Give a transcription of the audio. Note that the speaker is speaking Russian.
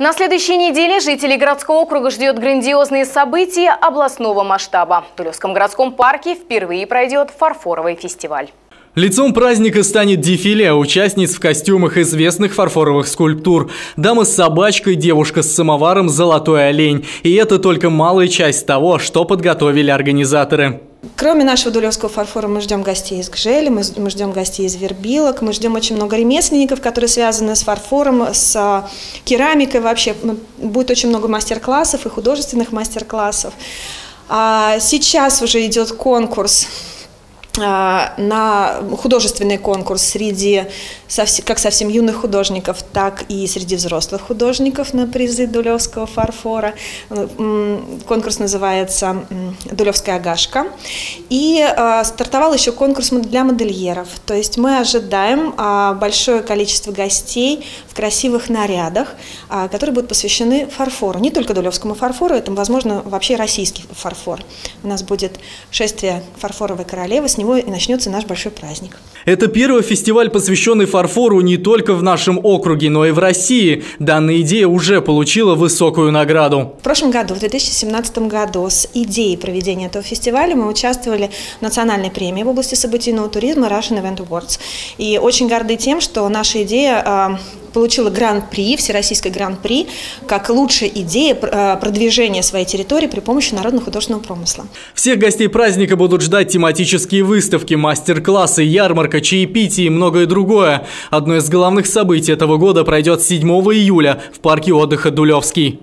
На следующей неделе жителей городского округа ждет грандиозные события областного масштаба. В Тулевском городском парке впервые пройдет фарфоровый фестиваль. Лицом праздника станет дефиле участниц в костюмах известных фарфоровых скульптур. Дама с собачкой, девушка с самоваром, золотой олень. И это только малая часть того, что подготовили организаторы. Кроме нашего дулевского фарфора мы ждем гостей из Гжели, мы, мы ждем гостей из Вербилок, мы ждем очень много ремесленников, которые связаны с фарфором, с а, керамикой вообще. Будет очень много мастер-классов и художественных мастер-классов. А сейчас уже идет конкурс на художественный конкурс среди как совсем юных художников, так и среди взрослых художников на призы Дулевского фарфора. Конкурс называется «Дулевская агашка». И а, стартовал еще конкурс для модельеров. То есть мы ожидаем а, большое количество гостей в красивых нарядах, которые будут посвящены фарфору. Не только Дулевскому фарфору, это, возможно, вообще российский фарфор. У нас будет шествие фарфоровой королевы, с него и начнется наш большой праздник. Это первый фестиваль, посвященный фарфору не только в нашем округе, но и в России. Данная идея уже получила высокую награду. В прошлом году, в 2017 году, с идеей проведения этого фестиваля мы участвовали в национальной премии в области событийного туризма Russian Event Awards. И очень горды тем, что наша идея а, получила гран-при, всероссийский гран-при, как лучшая идея э, продвижения своей территории при помощи народно-художественного промысла. Всех гостей праздника будут ждать тематические выставки, мастер-классы, ярмарка, чаепитие и многое другое. Одно из главных событий этого года пройдет 7 июля в парке отдыха «Дулевский».